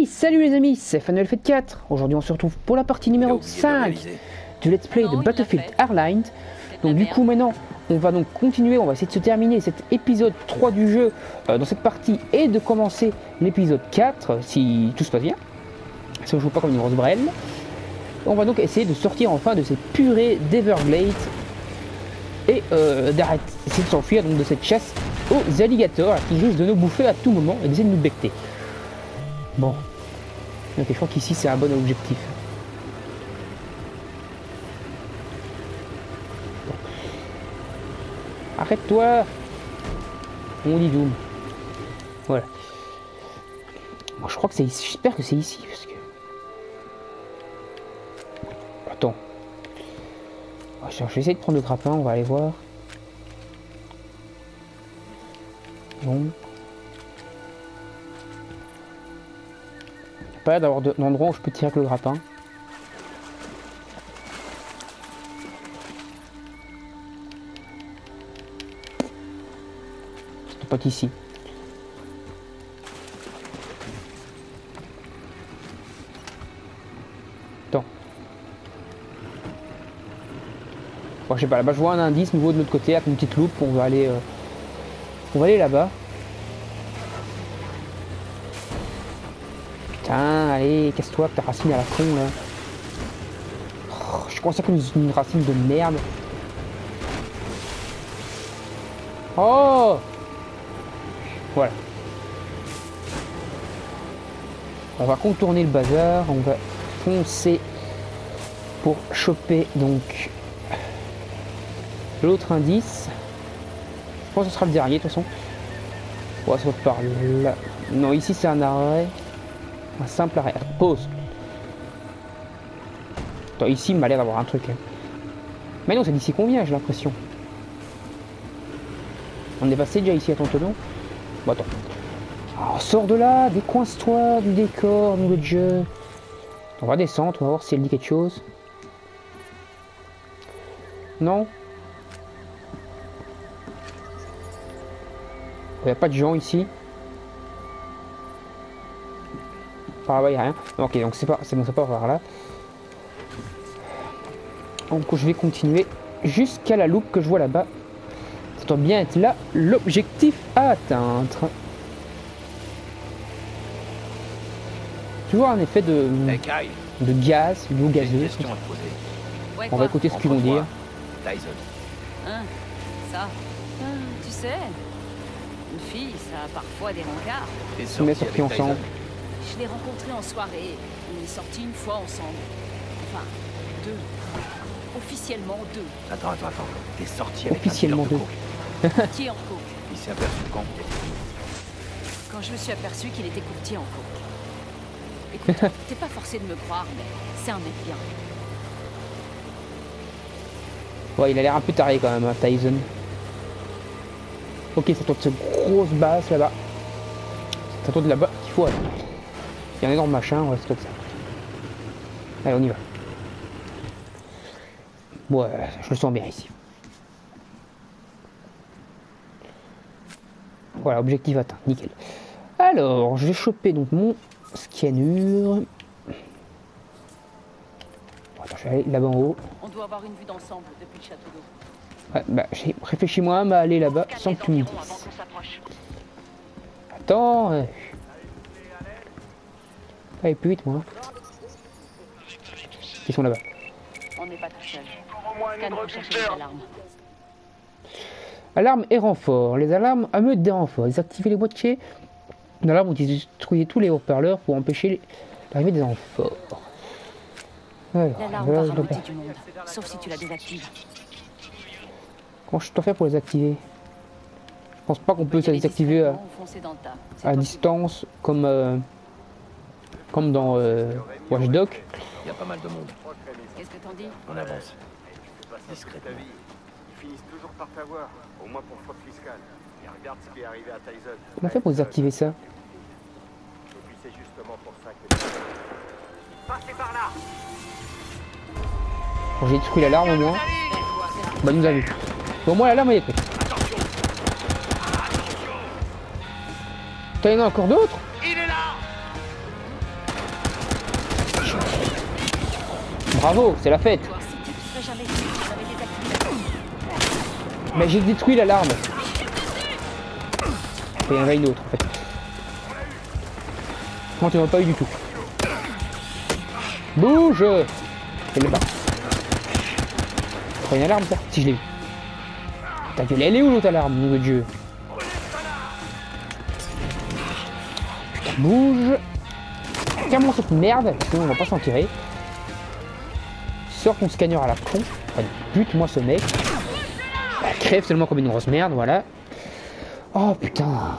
Hey, salut les amis, c'est Fanuel Fête 4. Aujourd'hui, on se retrouve pour la partie numéro 5 du Let's Play de Battlefield Airlines. Donc du coup, maintenant, on va donc continuer, on va essayer de se terminer cet épisode 3 du jeu euh, dans cette partie et de commencer l'épisode 4 si tout se passe bien. Si on joue pas comme une grosse brêle. On va donc essayer de sortir enfin de ces purées d'Everglade et euh, d'arrêter, essayer de s'enfuir donc de cette chasse aux alligators qui risquent de nous bouffer à tout moment et d'essayer de nous becter. Bon. Ok, je crois qu'ici c'est un bon objectif. Bon. Arrête-toi On dit Doom. Voilà. Moi je crois que c'est ici. J'espère que c'est ici parce que. Attends. Je vais essayer de prendre le grappin, on va aller voir. Non. Pas d'avoir d'endroit où je peux tirer avec le grappin. C'est pas qu'ici. Attends. Bon, je sais pas, là-bas je vois un indice niveau de l'autre côté avec une petite loupe, on va aller... Euh, on va aller là-bas. Putain, allez, casse-toi ta racine à la con là. Oh, je pense comme une racine de merde. Oh Voilà. On va contourner le bazar, on va foncer pour choper donc l'autre indice. Je pense que ce sera le dernier de toute façon. On va se par là. Non, ici c'est un arrêt. Un simple arrêt. Pause. Attends, ici il m'a l'air d'avoir un truc. Hein. Mais non, c'est d'ici qu'on vient, j'ai l'impression. On est passé déjà ici ton tonneau Bon, attends. Sors de là, décoince-toi du décor, nous de jeu. On va descendre, on va voir si elle dit quelque chose. Non Il n'y a pas de gens ici. Par là-bas, il n'y a rien. Ok, donc c'est pas, c'est bon, c'est pas par là. Donc je vais continuer jusqu'à la loupe que je vois là-bas. Ça doit bien être là l'objectif à atteindre. Tu vois un effet de, de gaz, l'eau gazeuse. On va écouter ce qu'ils vont dire. Hein, ça, tu sais, une fille, ça a parfois des rencarts. Sortis ensemble. Je l'ai rencontré en soirée. On est sortis une fois ensemble. Enfin, deux. Officiellement deux. Attends, attends, attends. T'es sorti avec Officiellement deux. Courtier en coke. Il s'est aperçu quand Quand je me suis aperçu qu'il était courtier en coke. Écoute, t'es pas forcé de me croire, mais c'est un mec bien. Ouais, il a l'air un peu taré quand même, hein, Tyson. Ok, ça tourne de cette grosse base là-bas. Ça tourne de là-bas qu'il faut aller. Il y a un énorme machin, on va stocker ça. Allez, on y va. Ouais, je le sens bien ici. Voilà, objectif atteint, nickel. Alors, je vais choper donc mon scanner. Attends, je vais aller là-bas en haut. On doit avoir une vue d'ensemble depuis le château d'eau. Ouais, bah, réfléchis-moi à aller là-bas sans que tu me dises. Attends. Euh... Allez, plus vite, moi. Ils sont là-bas. On n'est pas tout seul. Alarme et renfort. Les alarmes ameutent des renforts. Désactivez les boîtiers d'alarme ou détruisez tous les haut-parleurs pour empêcher l'arrivée des renforts. L'alarme va ralentir du monde, sauf si tu la désactives. Comment je dois faire pour les activer? Je pense pas qu'on peut les désactiver à, à distance comme, euh, comme dans euh, Watchdog. Il y a pas mal de monde. Qu'est-ce que t'en dis On avance. Discrètement. Ils finissent toujours par t'avoir, au moins pour fraude fiscale. Et regarde ce qui est arrivé à Tyson. Comment fait pour désactiver ça Et puis c'est justement pour ça que... Passez par là Bon, j'ai détruit l'alarme au moins. Bah, nous a vu. Bon, moi, l'alarme, elle est prête. T'en as encore d'autres Il est là Bravo, c'est la fête. Mais j'ai détruit l'alarme. Il y en avait une autre en fait. Non, tu n'en as pas eu du tout. Bouge Et le bas. Oh, une alarme ça Si je l'ai vu. Ta gueule, elle est où l'autre alarme, nom de Dieu? Putain, bouge Calme cette merde, sinon on va pas s'en tirer. Sors ton scanner à la con. Enfin, bute-moi ce mec. Bah, crève seulement comme une grosse merde, voilà. Oh putain.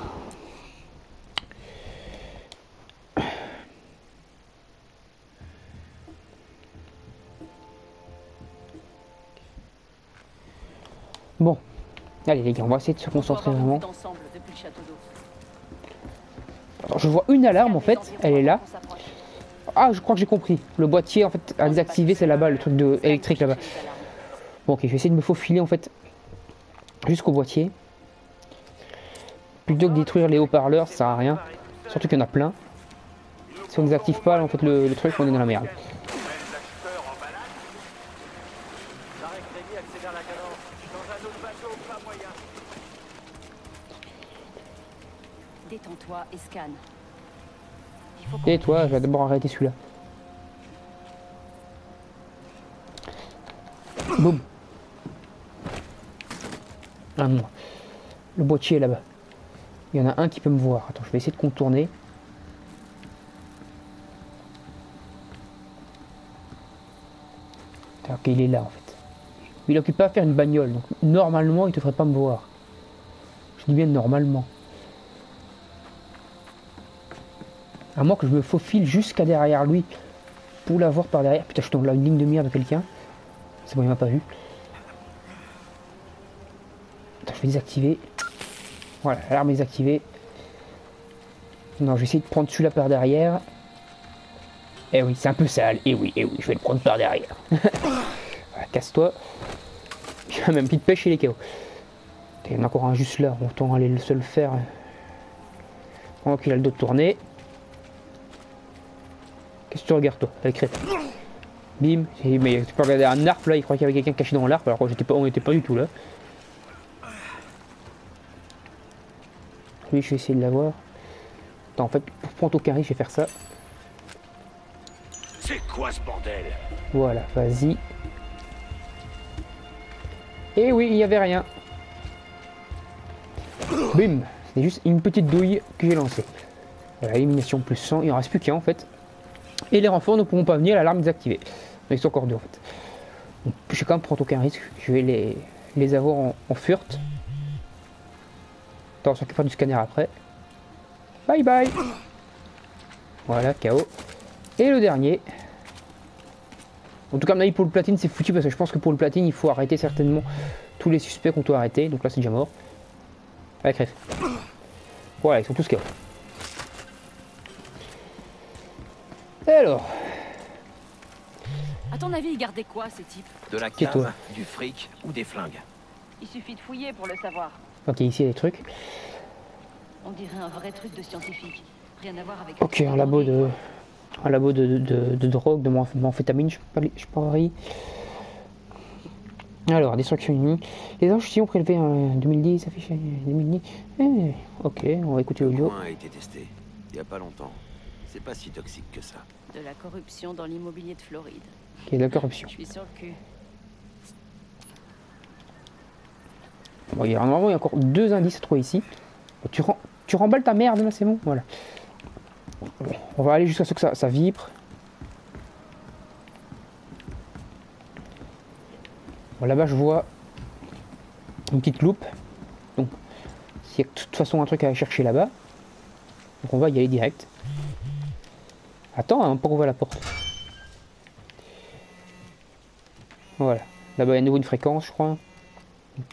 Bon. Allez les gars, on va essayer de se concentrer vraiment. Alors, je vois une alarme en fait, elle est là. Ah, je crois que j'ai compris. Le boîtier en fait à désactiver, c'est là-bas, le truc de électrique là-bas. Bon, ok, je vais essayer de me faufiler en fait jusqu'au boîtier. Plutôt que détruire les haut-parleurs, ça sert à rien. Surtout qu'il y en a plein. Si on désactive pas en fait le, le truc, on est dans la merde. Détends-toi et scanne. Et toi, je vais d'abord arrêter celui-là. Boum. Ah non. Le boîtier est là-bas. Il y en a un qui peut me voir. Attends, je vais essayer de contourner. Ok, il est là en fait. Il occupe pas à faire une bagnole. Donc normalement, il ne devrait pas me voir. Je dis bien normalement. À moins que je me faufile jusqu'à derrière lui pour l'avoir par derrière. Putain, je tombe là une ligne de mire de quelqu'un. C'est bon, il m'a pas vu. Attends, je vais désactiver. Voilà, l'alarme est désactivée. Non, je vais essayer de prendre celui-là par derrière. Eh oui, c'est un peu sale. Eh oui, eh oui, je vais le prendre par derrière. casse-toi. J'ai même petite pêche chez les chaos. Il y en a encore un juste là. Autant aller le seul faire. Pendant qu'il a le dos tourné. Qu'est-ce que tu regardes toi crête. Bim. Mais tu peux regarder un arp là, il croyait qu'il y avait quelqu'un caché dans l'arp, alors j'étais pas, on n'était pas du tout là. Lui, je vais essayer de l'avoir. Attends, en fait, pour prendre au carré, je vais faire ça. C'est quoi ce bordel? Voilà, vas-y. Et oui, il n'y avait rien. Bim C'était juste une petite douille que j'ai lancée. Voilà, élimination plus 100. Il en reste plus qu'un en fait. Et les renforts ne pourront pas venir, l'alarme est désactivée. Ils sont encore deux en fait. Donc, je vais quand même prendre aucun risque. Je vais les, les avoir en, en furte. Attends, on s'occupera du scanner après. Bye bye Voilà, KO. Et le dernier. En tout cas, mon avis, pour le platine, c'est foutu parce que je pense que pour le platine, il faut arrêter certainement tous les suspects qu'on doit arrêter. Donc là, c'est déjà mort. Allez, crève. Voilà, ils sont tous KO. Alors À ton avis, ils gardaient quoi, ces types De la cave, du fric ou des flingues Il suffit de fouiller pour le savoir. Ok, ici, il y a des trucs. On dirait un vrai truc de scientifique. Rien à voir avec... Ok, un labo de... Un labo de, de, de- de drogue, de m'amphétamine, je parie. Je parie. Alors, destruction unique. Les anges ont prélevé en 2010, affiché 2010. Eh, ok, on va écouter Le l'audio. a été testé, il y a pas longtemps. C'est pas si toxique que ça. De la corruption dans l'immobilier de Floride. Ok, de la corruption. Je suis sur le cul. Bon, il y a, normalement, il y a encore deux indices à trouver ici. Tu, rem- tu remballes ta merde, là, c'est bon Voilà. Bon, on va aller jusqu'à ce que ça, ça vibre. Bon, là-bas, je vois une petite loupe. Donc, il y a de toute façon un truc à chercher là-bas. Donc, on va y aller direct. Attends, hein, pas qu'on voit la porte? Voilà. Là-bas, il y a à nouveau une fréquence, je crois. En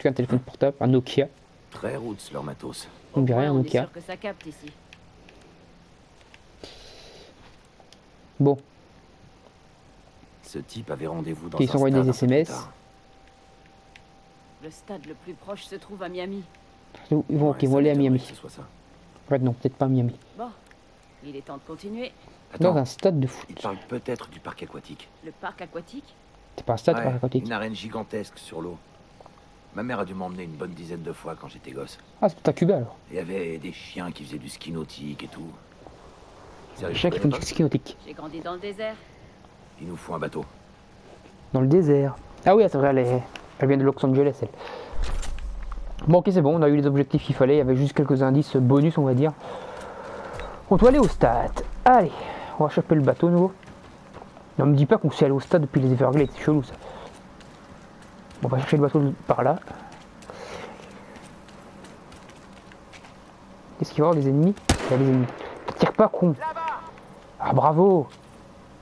un téléphone portable, un Nokia. Très roots leur matos. On dirait un on Nokia. sûr que ça capte ici. Bon, Ce type avait rendez-vous dans Ils un s'envoient des SMS. Le stade le plus proche se trouve à Miami. ils vont, Ouais, ils vont aller à Miami. que ce soit ça. Ouais, non, peut-être pas à Miami. Bon, Il est temps de continuer. Dans Attends, un stade de il foot. parle peut-être du parc aquatique. Le parc aquatique C'est pas un stade Ouais, par aquatique. une arène gigantesque sur l'eau. Ma mère a dû m'emmener une bonne dizaine de fois quand j'étais gosse. Ah, c'est à Cuba alors. Il y avait des chiens qui faisaient du ski nautique et tout. Sérieux, Chien tu qui fait connais du ski nautique. J'ai grandi dans le désert. Il nous faut un bateau. Dans le désert. Ah oui, c'est vrai, elle, est- elle vient de Los Angeles, elle. Bon, ok, c'est bon, on a eu les objectifs qu'il fallait. Il y avait juste quelques indices bonus, on va dire. On doit aller au stade. Allez, on va choper le bateau à nouveau. Ne me dis pas qu'on s'est allé au stade depuis les Everglades, c'est chelou ça. Bon, on va chercher le bateau par là. Qu'est-ce qu'il va y avoir des ennemis? Il y a des ennemis. Tire pas, con. Ah, bravo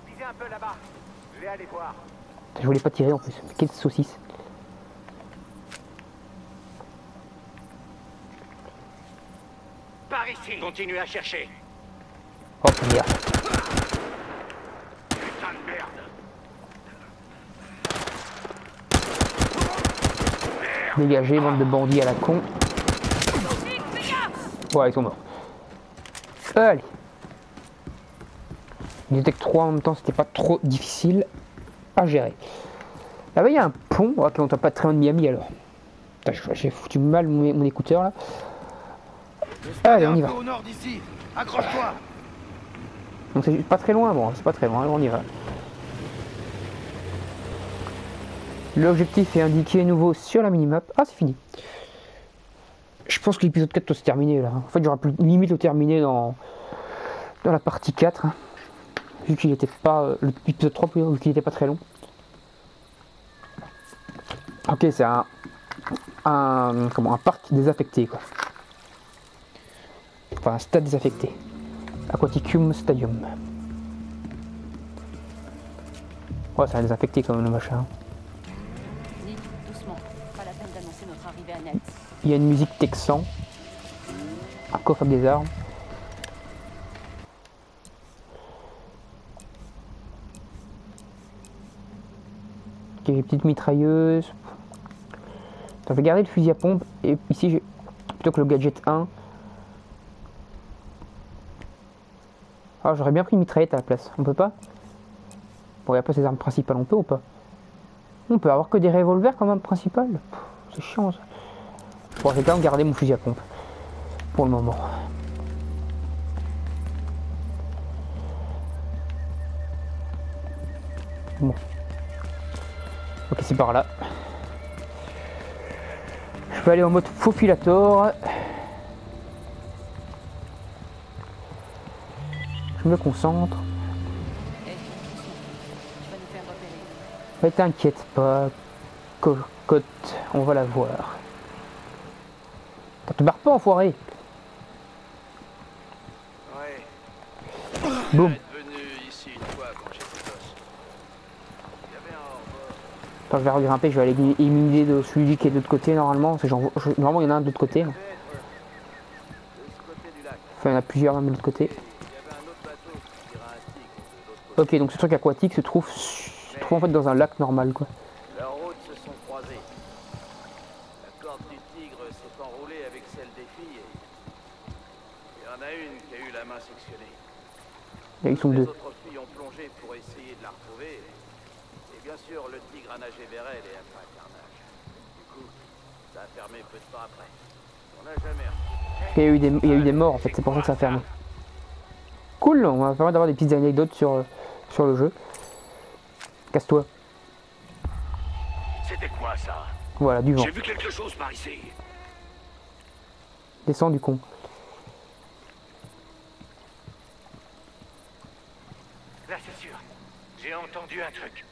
Visez un peu là-bas. Je vais aller voir. Je voulais pas tirer en plus. Quelle saucisse. Par ici Continuez à chercher. Oh merde. Putain de merde Dégagez, bande de bandits à la con. Ouais, ils sont morts. Allez. Il était que 3 en même temps, c'était pas trop difficile à gérer. Là-bas, il y a un pont. Ok, on t'a pas très loin de Miami alors. J'ai foutu mal mon, mon écouteur là. Allez, on y va. au nord d'ici. Accroche-toi. Donc c'est pas très loin, bon, c'est pas très loin, on y va. L'objectif est indiqué nouveau sur la minimap. Ah, c'est fini. Je pense que l'épisode 4 doit se terminer là. En fait, j'aurais pu limite le terminer dans, dans la partie 4. hein. Vu qu'il était pas. euh, L'épisode 3, plutôt, vu qu'il était pas très long. Ok, c'est un. Un. Comment Un parc désaffecté quoi. Enfin, un stade désaffecté. Aquaticum Stadium. Ouais, ça a désaffecté quand même le machin. Il y a une musique texan. Un coffre des armes. Ok, les petites mitrailleuses. Attends, je vais garder le fusil à pompe. Et ici, j'ai plutôt que le gadget 1. Ah, j'aurais bien pris une mitraillette à la place. On peut pas Bon, il n'y a pas ses armes principales, on peut ou pas? On peut avoir que des revolvers comme arme principale? C'est chiant ça. Bon, je vais quand même garder mon fusil à pompe. Pour le moment. Bon. Ok, c'est par là. Je vais aller en mode faufilator. Je me concentre. Mais t'inquiète pas, cocotte, on va la voir. T'as te barres pas, enfoiré Ouais. Boum. Attends, je vais regrimper, je vais aller éliminer de celui qui est de l'autre côté, normalement. C'est genre- je- Normalement, il y en a un de l'autre côté. hein. Enfin, il y en a plusieurs même de l'autre côté. Ok, donc ce truc aquatique se trouve, se trouve en fait dans un lac normal, quoi. Leurs routes se sont croisées. La corde du tigre s'est enroulée avec celle des filles et... Il y en a une Et ils sont Les deux. autres filles ont plongé pour essayer de la retrouver. Et bien sûr, le tigre a nagé vers elle et a fait un carnage. Du coup, ça a fermé peu de temps après. On n'a jamais reçu. Il y a eu des, il y a eu des morts, en fait, c'est pour ça que ça a fermé. Cool, on va permettre d'avoir des petites anecdotes sur, euh, sur le jeu. Casse-toi. C'était quoi ça? Voilà, du vent. vu quelque chose par ici. Descends du con. Là, c'est sûr. J'ai entendu un truc.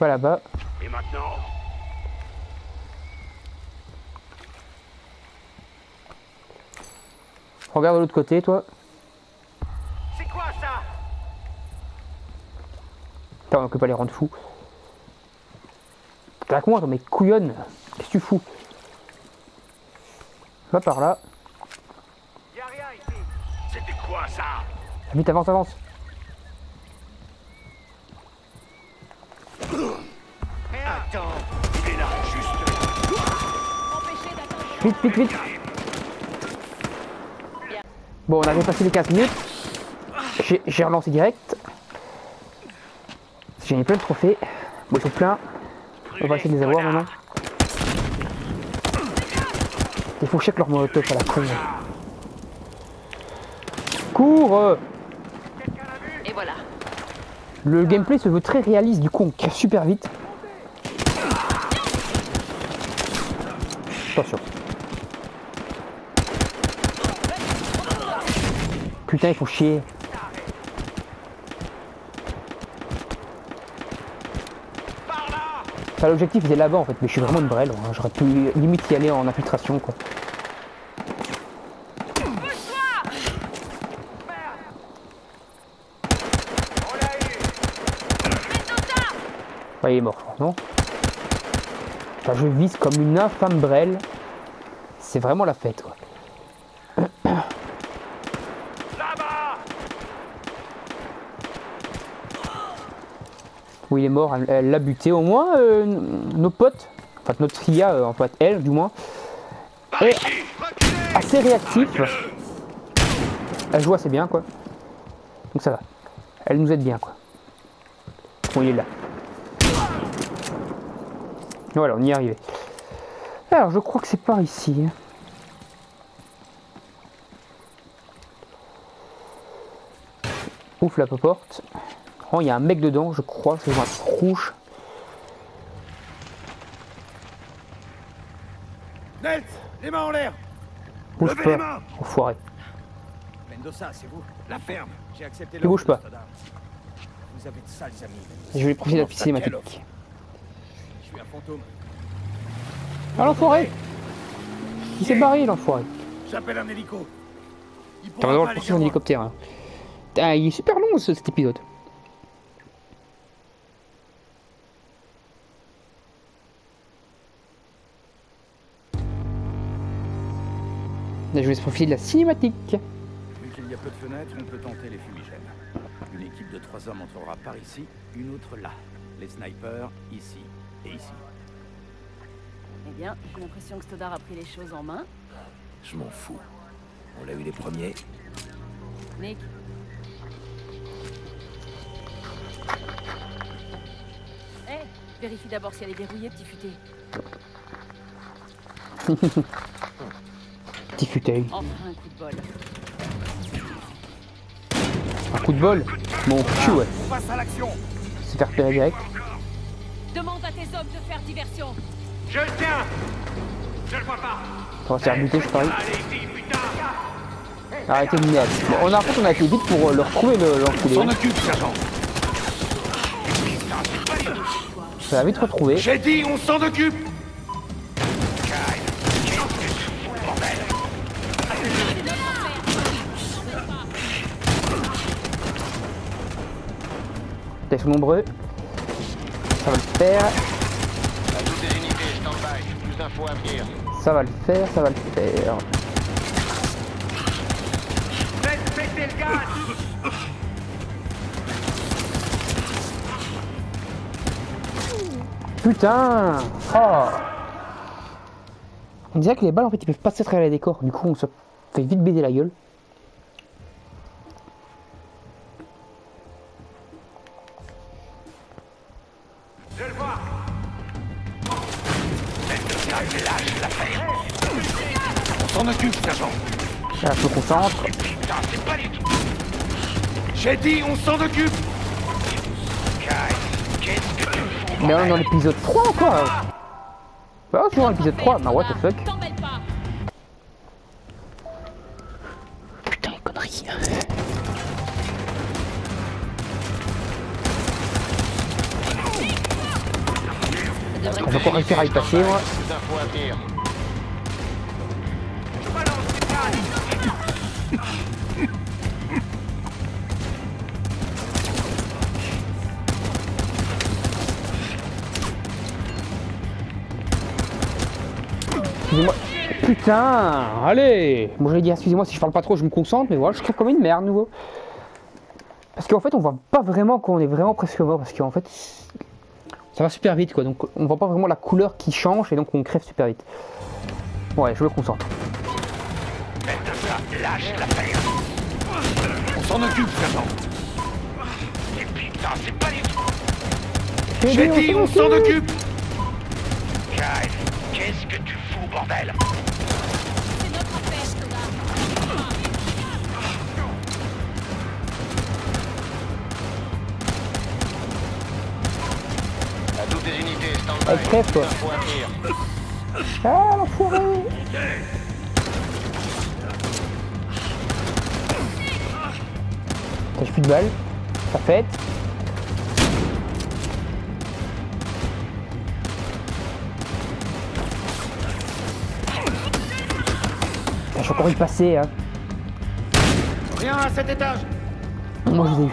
Va là-bas. Et maintenant Regarde de l'autre côté, toi. C'est quoi ça? Putain, on peut pas les rendre fous. T'as moi, mais couillonne. Qu'est-ce que tu fous? Va par là. Quoi ça Vite, avance, avance. Attends. Il est là, juste. Vite, vite, vite. Bon, on avait passé les 15 minutes. J'ai j'ai relancé direct. J'ai mis plein de trophées. Bon, ils sont pleins. On va essayer de les avoir maintenant. Il faut check leur molotov à la con. Cours Et voilà. Le gameplay se veut très réaliste, du coup on casse super vite. Attention. Putain, il faut chier. Enfin, l'objectif était là-bas en fait, mais je suis vraiment une brêle. hein. J'aurais pu limite y aller en infiltration quoi. Ouais, il est mort, non je vise comme une infâme brêle. C'est vraiment la fête, quoi. Oui, il est mort, elle- elle l'a buté. Au moins, euh, nos potes, enfin notre tria, euh, en fait, elle, du moins, est assez réactif. Elle joue assez bien, quoi. Donc ça va. Elle nous aide bien, quoi. Bon, il est là. Voilà, on y est arrivé. Alors, je crois que c'est par ici. hein. Ouf, la porte. Oh, il y a un mec dedans, je crois. C'est un truc rouge. Nelt, les mains en l'air Bouge Levez les pas. mains Enfoiré. Mendoza, c'est vous La ferme. J'ai accepté Ne bouge pas. Vous avez de sales amis. Je vais profiter de la ça, cinématique. Je suis un fantôme. Ah, l'enfoiré Il s'est barré, l'enfoiré. J'appelle un hélico. Il T'as vraiment le hélicoptère. hein. Ah, il est super long ce- cet épisode. Là, je vais se profiter de la cinématique. Vu qu'il y a peu de fenêtres, on peut tenter les fumigènes. Une équipe de trois hommes entrera par ici, une autre là. Les snipers ici et ici. Eh bien, j'ai l'impression que Stoddard a pris les choses en main. Je m'en fous. On l'a eu les premiers. Nick. Eh, vérifie d'abord si elle est verrouillée, petit futé. Petit fauteuil. Enfin un coup de bol. Un coup de bol. Mon cul, ouais. On passe à l'action Se faire repérer direct. Demande à tes hommes de faire diversion. Je le tiens Je le vois pas On va se faire buter, je parie. Allez-y, putain Arrêtez de merde. Bon, on a, en fait, on a été vite pour euh, le retrouver, le- l'enculé. S'en occupe, sergent Ça va vite retrouver. J'ai dit, on s'en occupe Ils sont nombreux. Ça va le faire. À à. Ça va le faire, ça va le faire. Putain Oh On dirait que les balles en fait ils peuvent pas se travers les décors, du coup on se fait vite baiser la gueule. J'ai dit, on s'en occupe Mais on est dans l'épisode 3 encore là. Bah ouais, toujours dans l'épisode 3, bah what the fuck. Putain les conneries On va pas réussir à y passer moi. Excusez-moi. Putain Allez Bon j'allais dire excusez-moi si je parle pas trop, je me concentre, mais voilà, je trouve comme une merde nouveau. Parce qu'en fait on voit pas vraiment qu'on est vraiment presque mort, parce qu'en fait ça va super vite quoi, donc on voit pas vraiment la couleur qui change et donc on crève super vite. Ouais, je me concentre. Lâche. On s'en occupe, sergent. Et putain, c'est pas du tout. J'ai J'ai dit, on s'en occupe bordel C'est notre affaire, connard. À toutes les unités, stand-by. Elle crève, toi. Info à venir. Ah, l'enfoiré T'as plus de balles. Parfait. Ah, J'ai encore eu passer, hein. Rien à cet étage Moi, je les ai eu.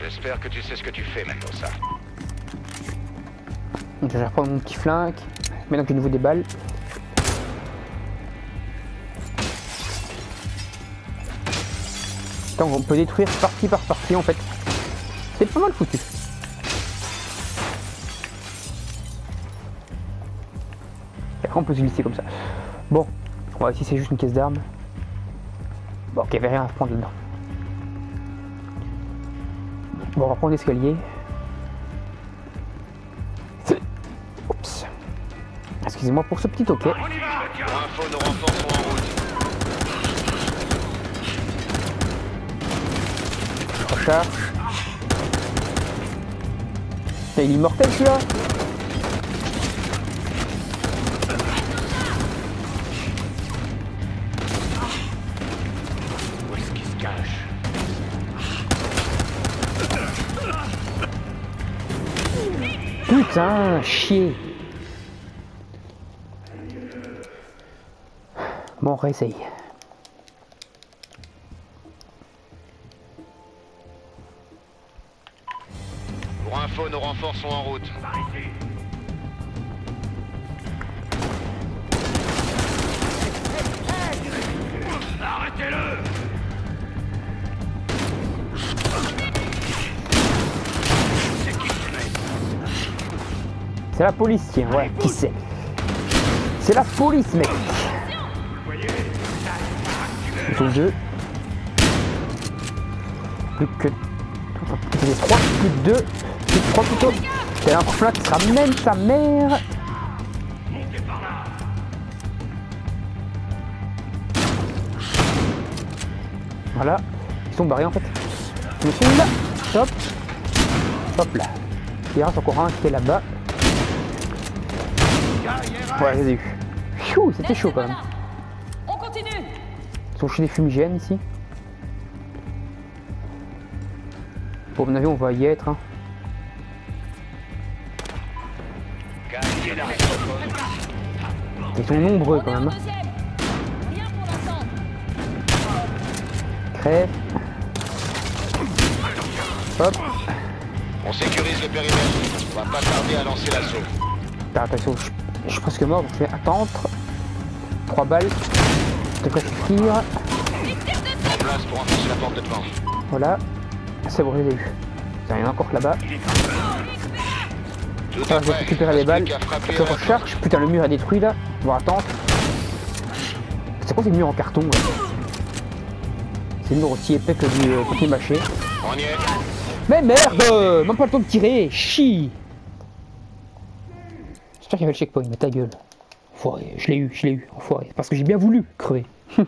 J'espère que tu sais ce que tu fais maintenant, ça. Donc, je vais reprendre mon petit flingue. Maintenant de nouveau des balles. Putain, on peut détruire partie par partie en fait. C'est pas mal foutu. Et après on peut se glisser comme ça. Bon, on va voir si c'est juste une caisse d'armes. Bon, ok, il n'y avait rien à prendre dedans. Bon, on va prendre l'escalier. Oups. Excusez-moi pour ce petit toquet. Recharge. Putain, il est immortel celui-là Putain, chier Bon, on réessaye. Pour info, nos renforts sont en route. C'est la police, tiens, ouais, qui c'est C'est la police, mec sont deux. Plus que... Plus que trois, plus que deux, plus que trois plutôt. Il y a un flingue qui sera même sa mère Voilà, ils sont barrés en fait. Je me suis là, hop, hop là. Il y en a encore un qui est là-bas. Ai eu. Pfiou, c'était chaud quand même. On continue Ils sont chez des fumigènes ici. Pour mon avis, on va y être. hein. Ils sont nombreux quand même. hein. deuxième Rien pour l'instant Crève. Hop. On sécurise le périmètre. On va pas tarder à lancer l'assaut. Attention, je, je suis presque mort, donc je vais attendre. 3 balles. Ça devrait suffire. En place pour enfoncer la porte de devant. Voilà. C'est bon, je les ai eu. Il y en a encore là-bas. Je vais récupérer les balles. Je recharge. Putain, le mur est détruit là. On va attendre. C'est quoi ces murs en carton C'est le mur aussi épais que du euh, papier mâché. porte. On y est. Mais merde euh, Même pas le temps de tirer Chi J'espère qu'il y avait le checkpoint, mais ta gueule. Enfoiré, je l'ai eu, je l'ai eu, enfoiré. Parce que j'ai bien voulu crever.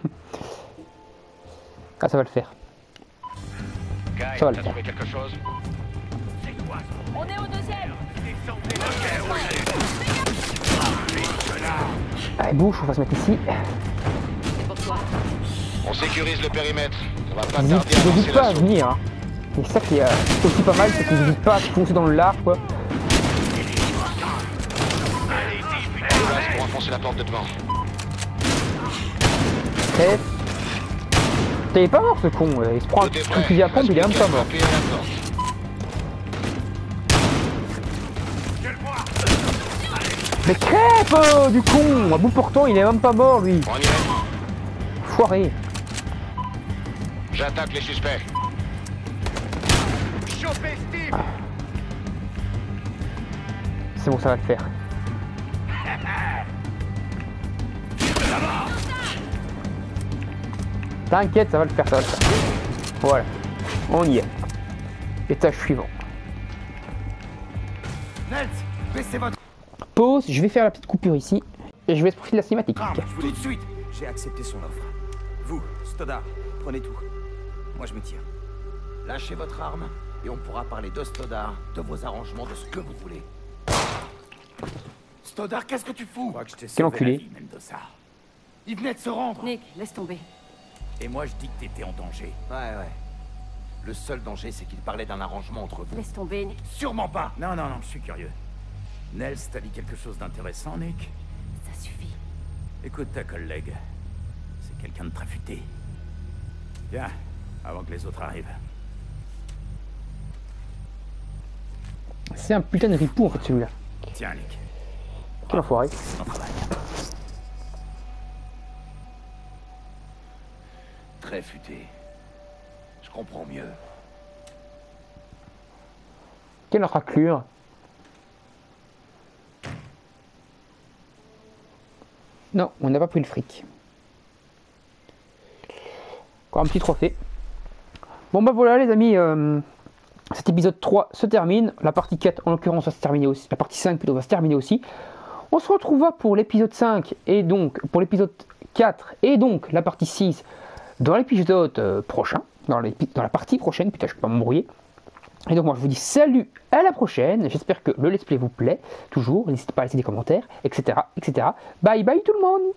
ah, ça va le faire. Ça va le faire. trouvé quelque chose? On est au deuxième Allez, bouge, on va se mettre ici. C'est pour toi. On sécurise le périmètre. On va pas tarder à pas à venir. Hein. Et ça qui est euh, aussi pas mal, c'est qu'ils n'hésitent pas à foncer dans le lard, quoi. Enfoncer la porte de devant. Putain, il est pas mort ce con, euh, il se prend un prêt. fusil à pompe, il est même pas mort. Mais crève euh, du con À bout portant, il est même pas mort lui On y est. Foiré J'attaque les suspects. C'est bon, ça va le faire. T'inquiète, ça va le faire, ça va le faire. Voilà. On y est. Étage suivant. Pause, je vais faire la petite coupure ici. Et je vais se profiter de la cinématique. arme, tout de suite. J'ai accepté son offre. Vous, Stoddard, prenez tout. Moi, je me tire. Lâchez votre arme et on pourra parler de Stoddard, de vos arrangements, de ce que vous voulez. Stoddard, qu'est-ce que tu fous? Quel enculé. Il venait de se rendre. Nick, laisse tomber. Et moi, je dis que t'étais en danger. Ouais, ouais. Le seul danger, c'est qu'il parlait d'un arrangement entre vous. Laisse tomber, Nick. Sûrement pas. Non, non, non, je suis curieux. Nels, t'as dit quelque chose d'intéressant, Nick? Ça suffit. Écoute ta collègue. C'est quelqu'un de très futé. Viens, avant que les autres arrivent. C'est un putain de ripou en fait celui-là. Tiens, Nick. Quel enfoiré. Excellent travail. Très futé. Je comprends mieux. Quelle raclure. Non, on n'a pas pris le fric. Encore un petit trophée. Bon bah voilà les amis, euh, cet épisode 3 se termine. La partie 4 en l'occurrence va se terminer aussi. La partie 5 plutôt va se terminer aussi. On se retrouvera pour l'épisode 5 et donc pour l'épisode 4 et donc la partie 6 dans l'épisode euh, prochain. Dans, la partie prochaine, putain je peux pas m'embrouiller. Et donc moi je vous dis salut à la prochaine, j'espère que le let's play vous plaît, toujours, n'hésitez pas à laisser des commentaires, etc. etc. Bye bye tout le monde